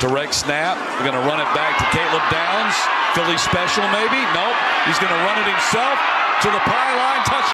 Direct snap. We're going to run it back to Caleb Downs. Philly special, maybe? Nope. He's going to run it himself to the pylon. Touchdown.